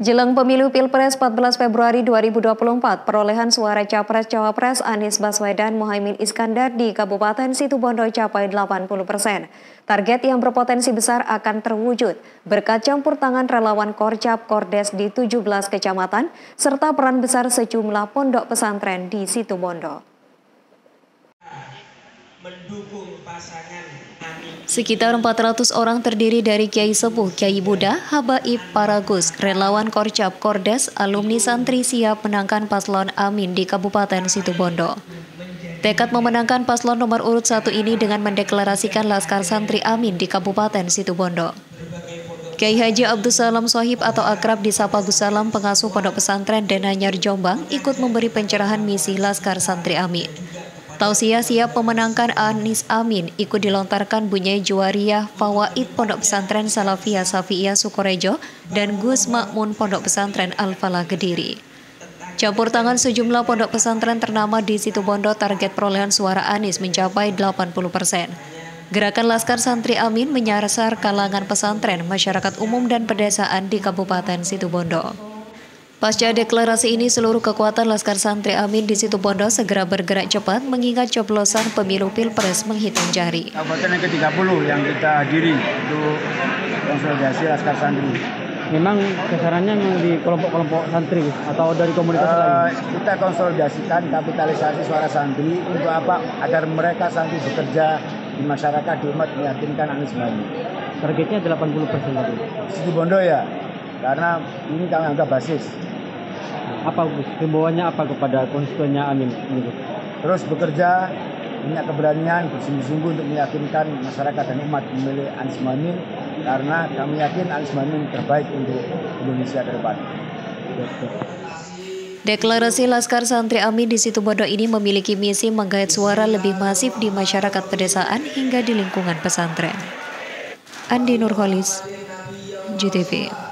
Jelang pemilu Pilpres 14 Februari 2024, perolehan suara Capres-Cawapres Anies Baswedan Mohaimin Iskandar di Kabupaten Situbondo capai 80 persen. Target yang berpotensi besar akan terwujud berkat campur tangan relawan Korcap Kordes di 17 kecamatan, serta peran besar sejumlah pondok pesantren di Situbondo. Mendukung pasangan Sekitar 400 orang terdiri dari Kiai Sepuh, Kiai Buddha, Habaib, Paragus, relawan Korcap, Kordes, alumni santri siap menangkan paslon Amin di Kabupaten Situbondo. Tekad memenangkan paslon nomor urut satu ini dengan mendeklarasikan Laskar Santri Amin di Kabupaten Situbondo. Kiai Haji Abdul Salam Sohib atau akrab di Sapa Gus Salam pengasuh pondok pesantren Denanyar Jombang ikut memberi pencerahan misi Laskar Santri Amin. Tausiah siap memenangkan Anis Amin ikut dilontarkan Bunyai Juwariah Fawaid Pondok Pesantren Salafiyah Safiyah Sukorejo dan Gus Makmun Pondok Pesantren Al-Falah Kediri. Campur tangan sejumlah pondok pesantren ternama di situ Bondo target perolehan suara Anis mencapai 80 persen. Gerakan Laskar Santri Amin menyasar kalangan pesantren, masyarakat umum dan pedesaan di Kabupaten Situbondo. Pasca deklarasi ini, seluruh kekuatan Laskar Santri Amin di situ Bondo segera bergerak cepat mengingat coblosan pemilu Pilpres menghitung jari. Kabupaten yang ke-30 yang kita hadiri untuk konsolidasi Laskar Santri. Memang sasarannya memang di kelompok-kelompok santri atau dari komunitas uh, lain? Kita konsolidasikan kapitalisasi suara santri untuk apa? Agar mereka santri bekerja di masyarakat di umat meyakinkan Anies Baswedan. Targetnya 80 persen tadi. Situ Bondo ya, karena ini kami anggap basis apa? Himbauannya apa kepada konstituennya Amin? Terus bekerja, punya keberanian, bersungguh-sungguh untuk meyakinkan masyarakat dan umat memilih Anies Mohaimin karena kami yakin Anies Mohaimin terbaik untuk Indonesia ke depan. Deklarasi Laskar Santri Amin di situ Bondo ini memiliki misi menggait suara lebih masif di masyarakat pedesaan hingga di lingkungan pesantren. Andi Nurholis, GTV.